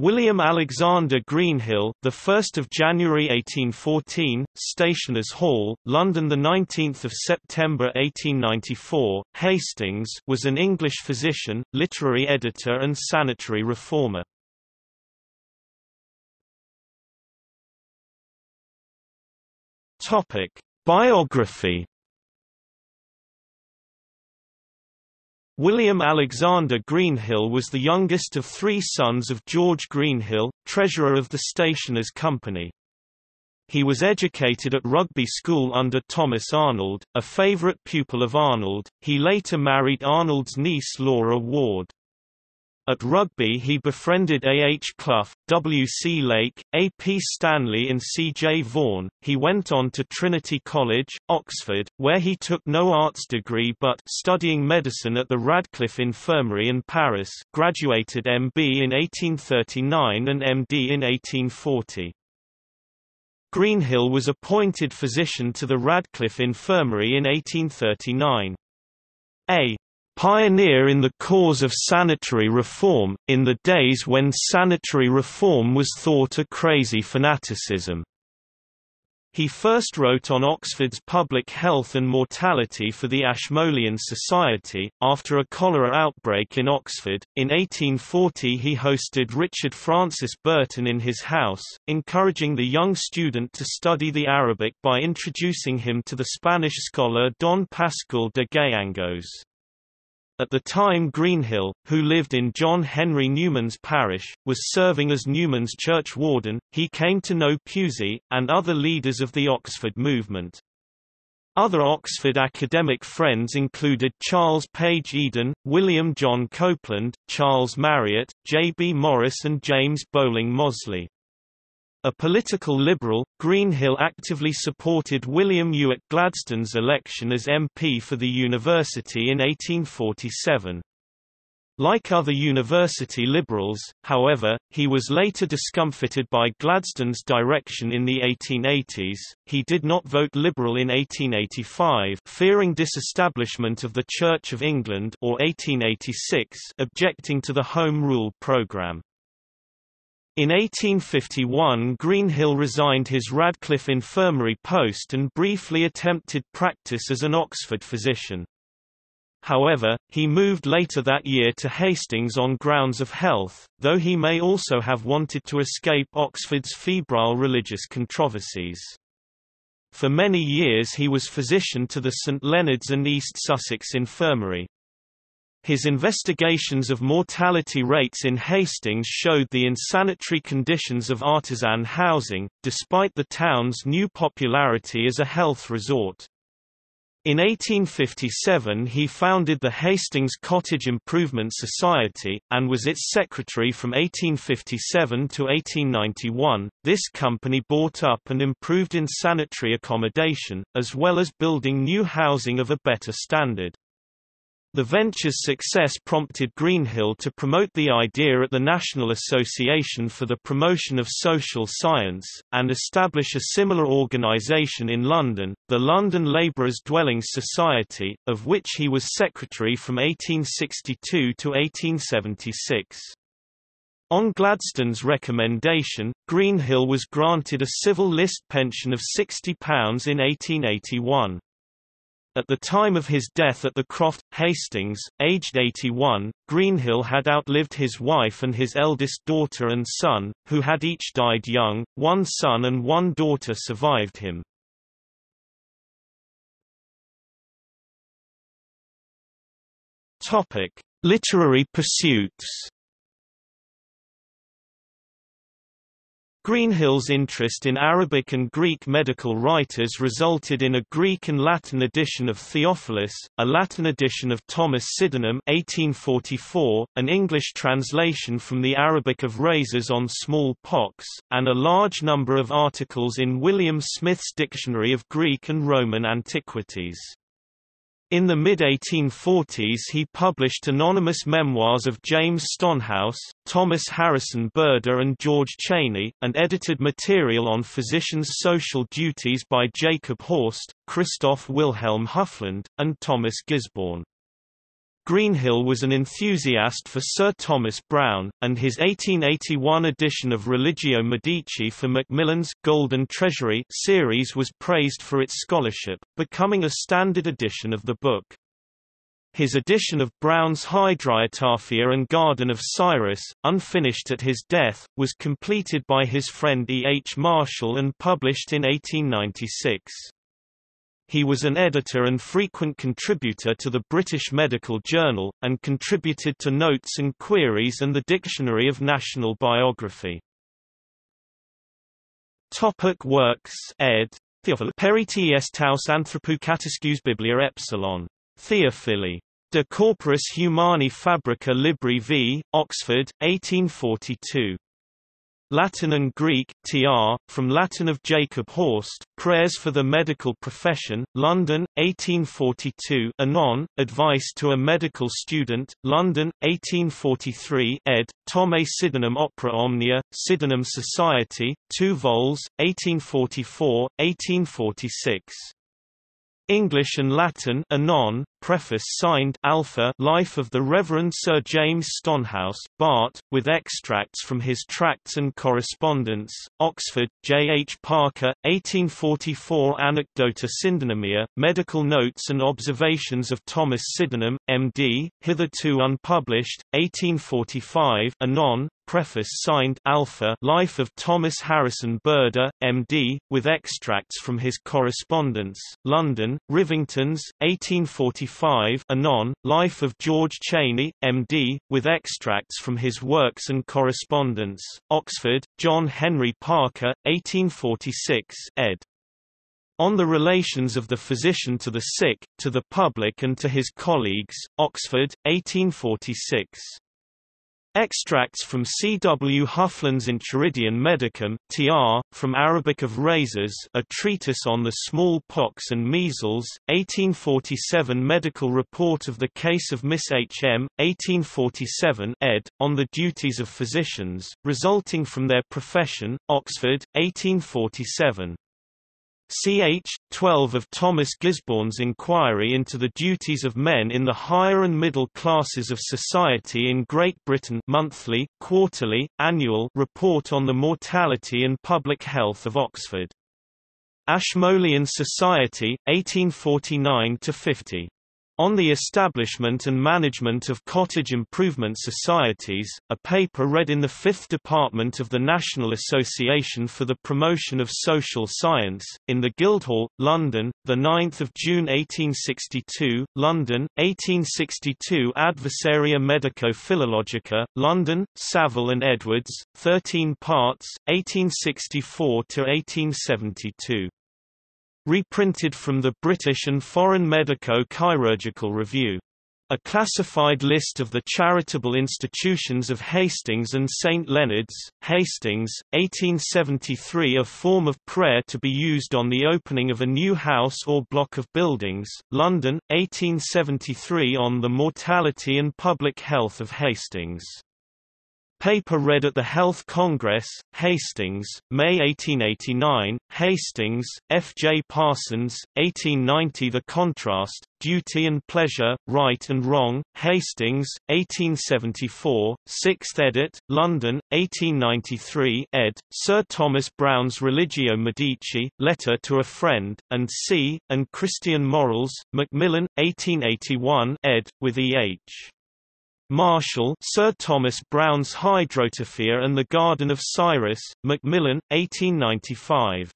William Alexander Greenhill, the 1st of January 1814, Stationers Hall, London, the 19th of September 1894, Hastings, was an English physician, literary editor, and sanitary reformer. Topic: Biography William Alexander Greenhill was the youngest of three sons of George Greenhill, treasurer of the Stationers' Company. He was educated at Rugby School under Thomas Arnold, a favourite pupil of Arnold. He later married Arnold's niece Laura Ward. At rugby he befriended A. H. Clough, W. C. Lake, A. P. Stanley and C. J. Vaughan. He went on to Trinity College, Oxford, where he took no arts degree but studying medicine at the Radcliffe Infirmary in Paris graduated M.B. in 1839 and M.D. in 1840. Greenhill was appointed physician to the Radcliffe Infirmary in 1839. A pioneer in the cause of sanitary reform, in the days when sanitary reform was thought a crazy fanaticism. He first wrote on Oxford's public health and mortality for the Ashmolean Society. After a cholera outbreak in Oxford, in 1840 he hosted Richard Francis Burton in his house, encouraging the young student to study the Arabic by introducing him to the Spanish scholar Don Pascual de Gayangos. At the time Greenhill, who lived in John Henry Newman's parish, was serving as Newman's church warden, he came to know Pusey, and other leaders of the Oxford movement. Other Oxford academic friends included Charles Page Eden, William John Copeland, Charles Marriott, J. B. Morris and James Bowling Mozley. A political liberal, Greenhill actively supported William Ewart Gladstone's election as MP for the university in 1847. Like other university liberals, however, he was later discomfited by Gladstone's direction in the 1880s. He did not vote Liberal in 1885, fearing disestablishment of the Church of England or 1886, objecting to the Home Rule programme. In 1851 Greenhill resigned his Radcliffe Infirmary post and briefly attempted practice as an Oxford physician. However, he moved later that year to Hastings on grounds of health, though he may also have wanted to escape Oxford's febrile religious controversies. For many years he was physician to the St Leonard's and East Sussex Infirmary. His investigations of mortality rates in Hastings showed the insanitary conditions of artisan housing, despite the town's new popularity as a health resort. In 1857 he founded the Hastings Cottage Improvement Society, and was its secretary from 1857 to 1891. This company bought up and improved insanitary accommodation, as well as building new housing of a better standard. The venture's success prompted Greenhill to promote the idea at the National Association for the Promotion of Social Science, and establish a similar organisation in London, the London Labourers' Dwellings Society, of which he was secretary from 1862 to 1876. On Gladstone's recommendation, Greenhill was granted a civil list pension of £60 in 1881. At the time of his death at the Croft, Hastings, aged 81, Greenhill had outlived his wife and his eldest daughter and son, who had each died young, one son and one daughter survived him. Literary pursuits Greenhill's interest in Arabic and Greek medical writers resulted in a Greek and Latin edition of Theophilus, a Latin edition of Thomas Sydenham 1844, an English translation from the Arabic of Rhazes on smallpox, and a large number of articles in William Smith's Dictionary of Greek and Roman Antiquities. In the mid-1840s he published anonymous memoirs of James Stonehouse, Thomas Harrison Burder and George Cheyne, and edited material on physicians' social duties by Jacob Horst, Christoph Wilhelm Hufeland, and Thomas Gisborne. Greenhill was an enthusiast for Sir Thomas Browne, and his 1881 edition of Religio Medici for Macmillan's Golden Treasury series was praised for its scholarship, becoming a standard edition of the book. His edition of Browne's Hydriotaphia and Garden of Cyrus, unfinished at his death, was completed by his friend E. H. Marshall and published in 1896. He was an editor and frequent contributor to the British Medical Journal, and contributed to Notes and Queries and the Dictionary of National Biography. Topic works ed. Peri Ts Taus Anthropocatiscus Biblia Epsilon Theophili. De Corporis Humani Fabrica Libri v. Oxford, 1842. Latin and Greek, tr. From Latin of Jacob Horst, Prayers for the Medical Profession, London, 1842 Anon, Advice to a Medical Student, London, 1843 ed. Tome Sydenham Opera Omnia, Sydenham Society, 2 vols, 1844, 1846. English and Latin Anon, preface signed Alpha Life of the Reverend Sir James Stonehouse, Bart, with extracts from his tracts and correspondence, Oxford, J. H. Parker, 1844 Anecdota Sydenhamia, Medical Notes and Observations of Thomas Sydenham, M.D., hitherto unpublished, 1845 Anon, preface signed Alpha Life of Thomas Harrison Burder, M.D., with extracts from his correspondence, London, Rivingtons, 1845 Anon, Life of George Cheyne, M.D., with extracts from his works and correspondence, Oxford, John Henry Parker, 1846 ed. On the Relations of the Physician to the Sick, to the Public and to His Colleagues, Oxford, 1846. Extracts from C. W. Hufeland's Enchiridion Medicum, tr. from Arabic of Rhazes a treatise on the smallpox and measles, 1847 Medical Report of the Case of Miss H. M., 1847 ed., on the duties of physicians, resulting from their profession, Oxford, 1847. Ch. 12 of Thomas Gisborne's Inquiry into the Duties of Men in the Higher and Middle Classes of Society in Great Britain monthly, quarterly, annual report on the mortality and public health of Oxford. Ashmolean Society, 1849–50 on the Establishment and Management of Cottage Improvement Societies, a paper read in the Fifth Department of the National Association for the Promotion of Social Science, in the Guildhall, London, 9 June 1862, London, 1862 Adversaria Medico-Philologica, London, Saville and Edwards, 13 parts, 1864–1872 reprinted from the British and Foreign Medico-Chirurgical Review. A classified list of the charitable institutions of Hastings and St Leonard's, Hastings, 1873 A form of prayer to be used on the opening of a new house or block of buildings, London, 1873 On the mortality and public health of Hastings. Paper read at the Health Congress, Hastings, May 1889, Hastings, F. J. Parsons, 1890 The Contrast, Duty and Pleasure, Right and Wrong, Hastings, 1874, 6th edit, London, 1893 ed., Sir Thomas Browne's Religio Medici, Letter to a Friend, and C., and Christian Morals, Macmillan, 1881 ed., with E. H. Marshall Sir Thomas Browne's Hydriotaphia and the Garden of Cyrus, Macmillan, 1895.